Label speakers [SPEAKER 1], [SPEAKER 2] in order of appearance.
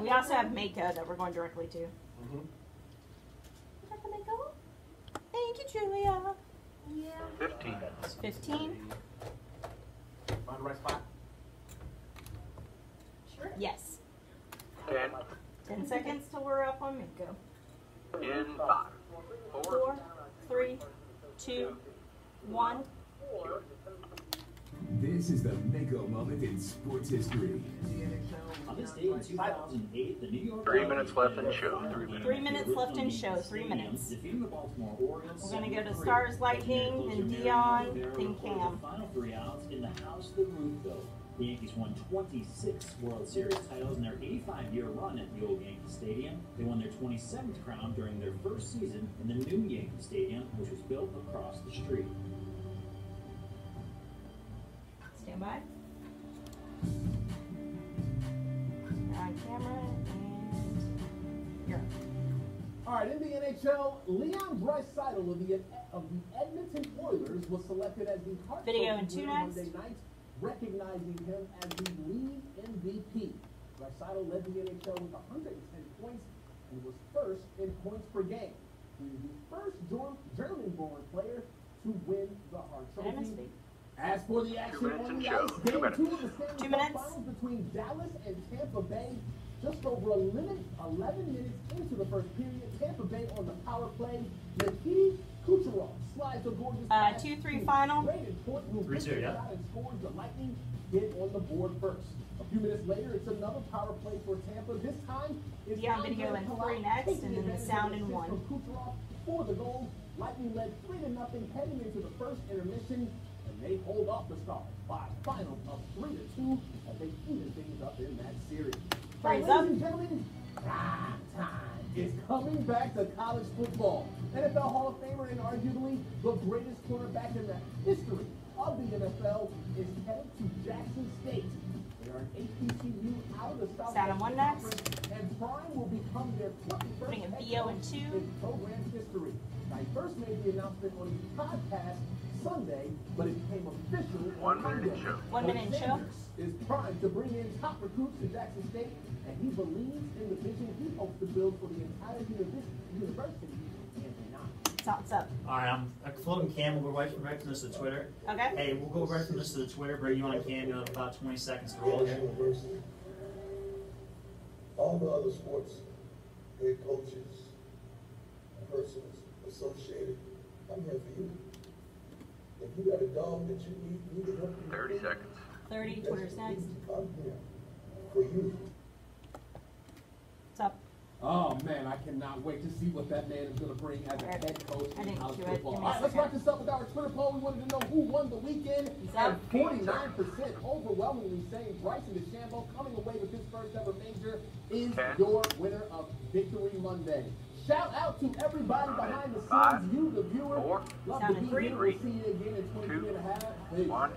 [SPEAKER 1] We also have Mako that we're going directly to.
[SPEAKER 2] Mm-hmm.
[SPEAKER 1] Is that the Mako? Thank you, Julia.
[SPEAKER 3] Yeah.
[SPEAKER 4] 15.
[SPEAKER 1] 15?
[SPEAKER 2] Find the right spot.
[SPEAKER 3] Sure.
[SPEAKER 1] Yes.
[SPEAKER 4] 10.
[SPEAKER 1] 10 seconds till we're up on Mako.
[SPEAKER 4] In 5. 4.
[SPEAKER 1] Four, three, two, one.
[SPEAKER 5] This is the Mako moment in sports history.
[SPEAKER 6] On this day in 2008, the New York
[SPEAKER 4] Three minutes left in show. Three minutes.
[SPEAKER 1] Three minutes left in show. Three minutes.
[SPEAKER 6] Defeating the Baltimore Orioles.
[SPEAKER 1] We're gonna go to Stars Lightning, then Dion, then Cam.
[SPEAKER 6] Final three outs in the house the roof, though. The Yankees won 26 World Series titles in their 85-year run at the old Yankee Stadium. They won their 27th crown during their first season in the new Yankee Stadium, which was built across the street.
[SPEAKER 1] Stand by. On camera and you're.
[SPEAKER 2] All right, in the NHL, Leon Draisaitl of the of the Edmonton Oilers was selected as the Hart
[SPEAKER 1] Video in two next.
[SPEAKER 2] Monday night, recognizing him as the league MVP. Draisaitl led the NHL with 110 points and was first in points per game. He was the first German-born player to win the Hart Trophy.
[SPEAKER 1] Misspeak?
[SPEAKER 2] As for the action
[SPEAKER 4] minutes
[SPEAKER 2] on the
[SPEAKER 4] show.
[SPEAKER 2] ice,
[SPEAKER 4] Two
[SPEAKER 2] game
[SPEAKER 4] minutes.
[SPEAKER 2] two of the Stanley
[SPEAKER 1] Two
[SPEAKER 2] Cup
[SPEAKER 1] minutes.
[SPEAKER 2] Finals between Dallas and Tampa Bay. Just over a minute, 11 minutes into the first period, Tampa Bay on the power play. Nikita Kucherov slides a gorgeous
[SPEAKER 1] Uh,
[SPEAKER 2] pass
[SPEAKER 1] 2-3 final.
[SPEAKER 2] Brayden
[SPEAKER 6] Three, two, yeah.
[SPEAKER 2] and scores. The Lightning get on the board first. A few minutes later, it's another power play for Tampa. This time, it's
[SPEAKER 1] Yeah,
[SPEAKER 2] Ondrej
[SPEAKER 1] video in
[SPEAKER 2] Palat
[SPEAKER 1] three next, and then the sound
[SPEAKER 2] of
[SPEAKER 1] in one.
[SPEAKER 2] from Kucherov for the goal. Lightning led three to nothing heading into the first intermission, and they hold off the Stars by a final of three to two as they even things up in that series.
[SPEAKER 1] Time's
[SPEAKER 2] ladies
[SPEAKER 1] up.
[SPEAKER 2] and gentlemen, prime time is coming back to college football. NFL Hall of Famer and arguably the greatest quarterback in the history of the NFL is headed to Jackson State. They are an HBCU out of the South
[SPEAKER 1] on one next.
[SPEAKER 2] and Prime will become their 21st
[SPEAKER 1] Putting a VO in two.
[SPEAKER 2] in program history. He first made the announcement on his podcast Sunday, but it became official
[SPEAKER 4] One minute in show.
[SPEAKER 1] One minute in show.
[SPEAKER 2] Is primed to bring in top recruits to Jackson State, and he believes in the vision he hopes to build for the entire univis- university and beyond.
[SPEAKER 1] So what's up?
[SPEAKER 6] All right, I'm I'm floating Cam. We'll go right from, right from this to Twitter.
[SPEAKER 1] Okay.
[SPEAKER 6] Hey, we'll go right from this to the Twitter. Bring you on Cam. You have about 20 seconds to roll here.
[SPEAKER 7] University. All the other sports, head coaches, persons associated, I'm here for you. If you got a dog that you need, need to help you.
[SPEAKER 4] 30 seconds.
[SPEAKER 1] 30,
[SPEAKER 7] that's
[SPEAKER 1] Twitter's
[SPEAKER 7] the
[SPEAKER 1] next.
[SPEAKER 7] I'm here for you.
[SPEAKER 1] What's up?
[SPEAKER 2] Oh man, I cannot wait to see what that man is going to bring as a head coach in college football.
[SPEAKER 1] Give me
[SPEAKER 2] All
[SPEAKER 1] a
[SPEAKER 2] right, let's wrap this up with our Twitter poll. We wanted to know who won the weekend. And 49% overwhelmingly saying Bryson DeChambeau coming away with his first ever major is
[SPEAKER 4] Ten.
[SPEAKER 2] your winner of Victory Monday. Shout out to everybody behind the scenes,
[SPEAKER 4] Five.
[SPEAKER 2] you, the viewer.
[SPEAKER 4] Four.
[SPEAKER 2] Love
[SPEAKER 1] Sound
[SPEAKER 2] to be
[SPEAKER 1] three.
[SPEAKER 2] here. We'll see you again in 23 and a half. Peace.
[SPEAKER 4] One.